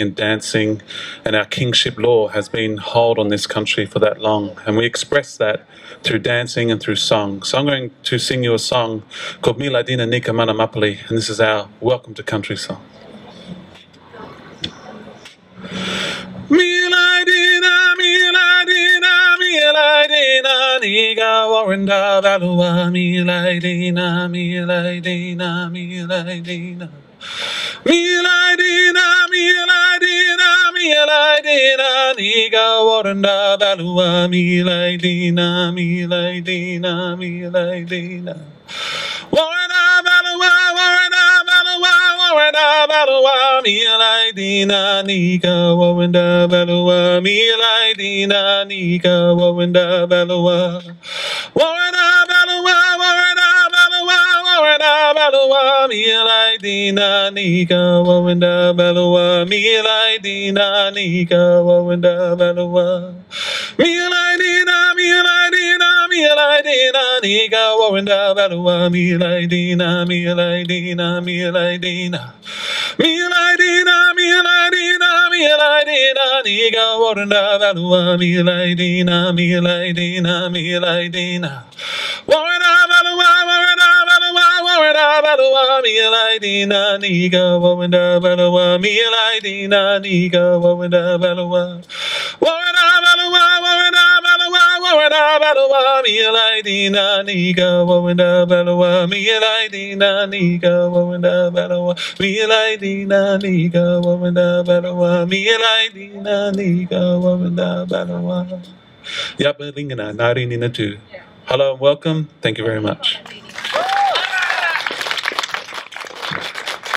and dancing and our kingship law has been hold on this country for that long. And we express that through dancing and through song. So I'm going to sing you a song called Miladina Nika Mana Mapali, and this is our Welcome to Country song. Miladina, Miladina, Miladina, Niga Waranda Valua, Miladina, Miladina, Miladina. Miladina, Miladina, Miladina, Niga Waranda Valua, Miladina, Miladina, Miladina. Waranda Valua, Waranda Valua, Waranda Valua, Miladina, Niga Waranda Valua, Miladina, Niga Waranda Valua. Waranda Valua, Waranda Waranda Valua, Miladina, Niga Waranda Valua, Miladina, Niga Waranda Valua. Miladina, Miladina, Miladina, Niga Waranda Valua, Miladina, Miladina, Miladina. Miladina, Miladina, Miladina, Niga Waranda Valua, Miladina, Miladina, Miladina. Waranda Waranda Valua, Miladina, Niga Waranda Valua, Miladina, Niga Waranda Valua. Waranda Valua, Waranda Valua, Waranda Valua, Miladina, Niga Waranda Valua, Miladina, Niga Waranda Valua, Miladina, Niga Waranda Valua, Miladina, Niga Waranda Valua. Yabalingana, Nari Nina too. Hello and welcome. Thank you very much.